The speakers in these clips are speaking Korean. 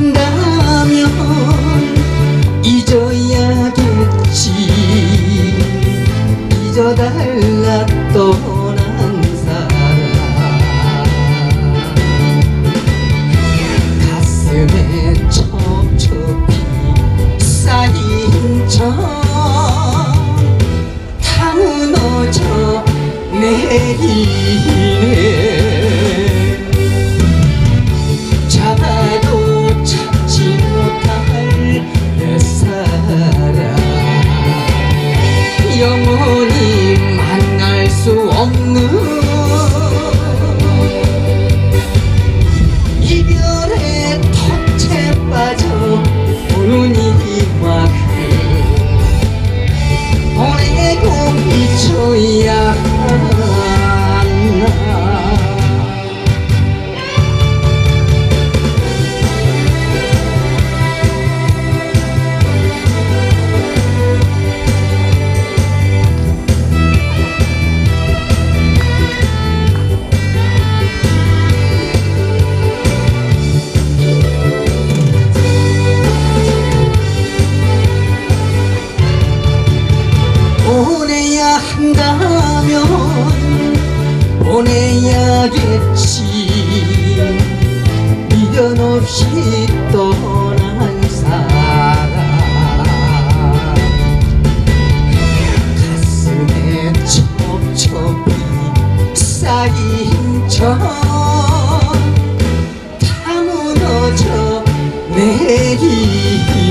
한다면 잊어야겠지. 잊어달라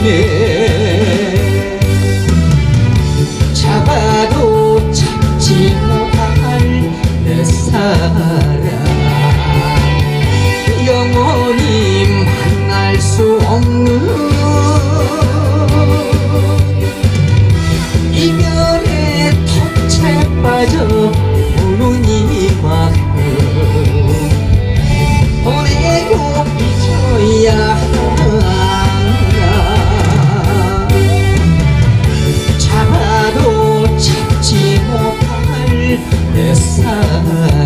네. 잡아도 잡지 못할 내 사랑. 영원히 만날 수 없는 this time.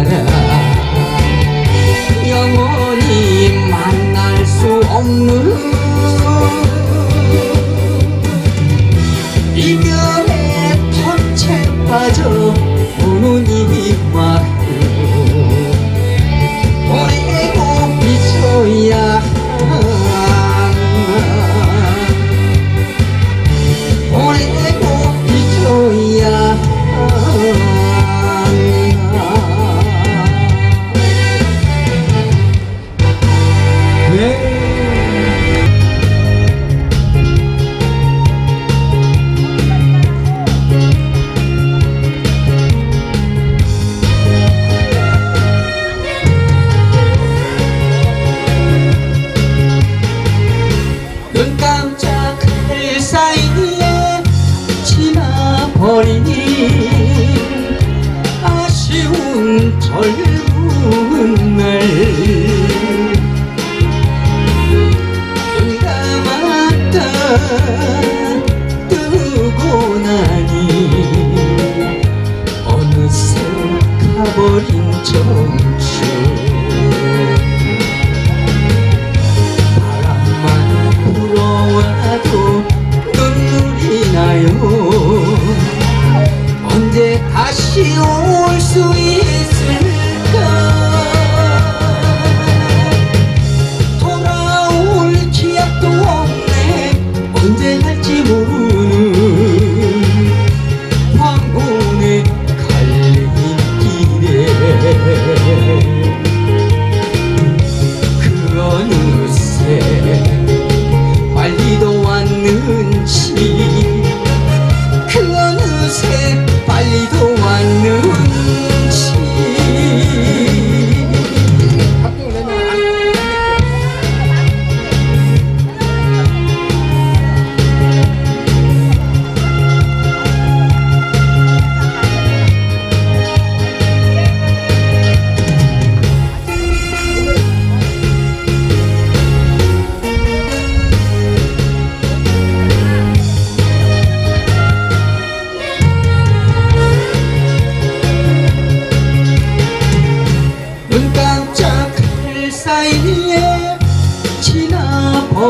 you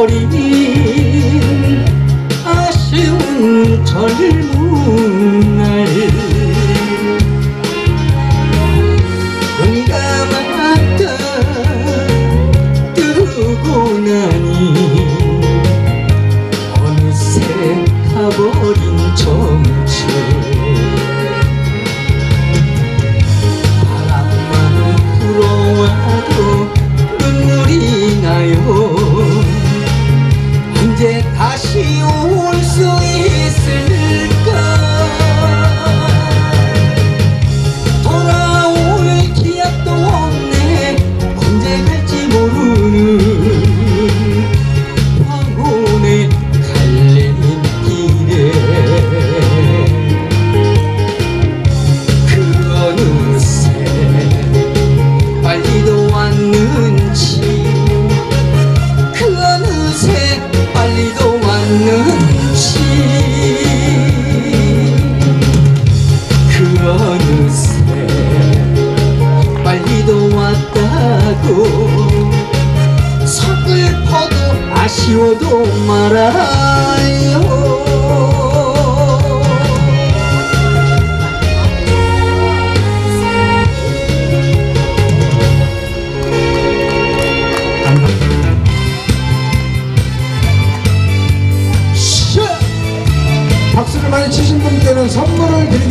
버린 아쉬운 젊은 날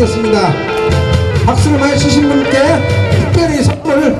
드리겠습니다. 박수를 많이 치신 분께 특별히 선물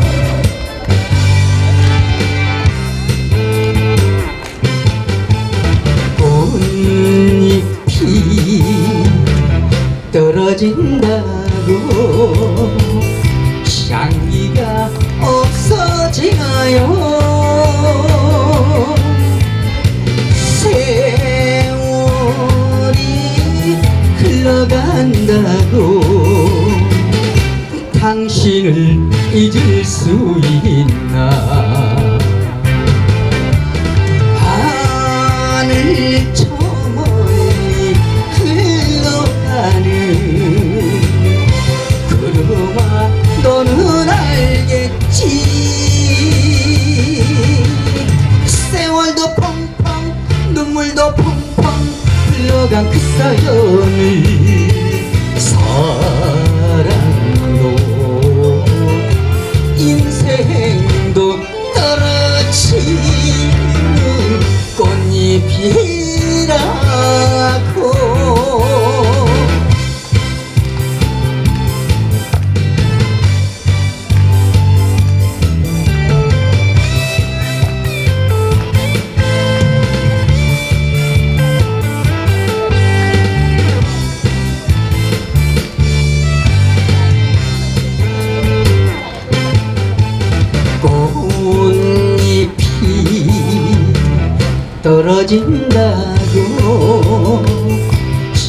떨어진다고.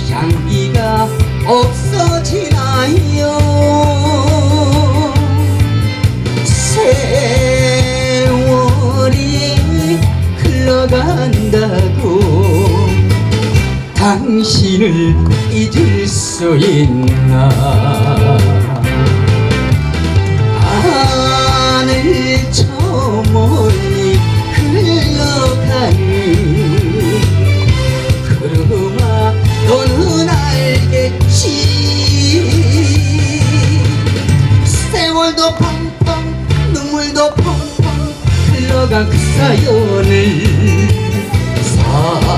향기가 없어지나요? 세월이 흘러간다고. 당신을 잊을 수 있나? 하늘 저멀 리 흘러가는 구름아 너는 알겠지 세월도 펑펑 눈물도 펑펑 흘러간 그 사연을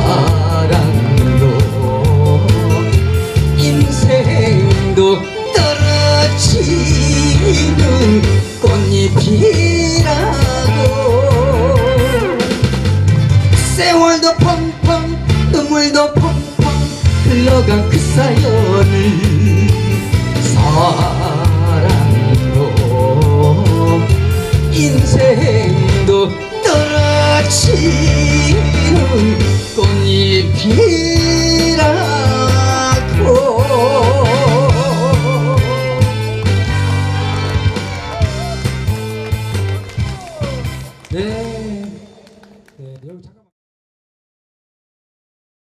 사랑도 인생도 떨어지는 꽃잎이 흘러간 그 사연을 사랑도 인생도 꽃잎이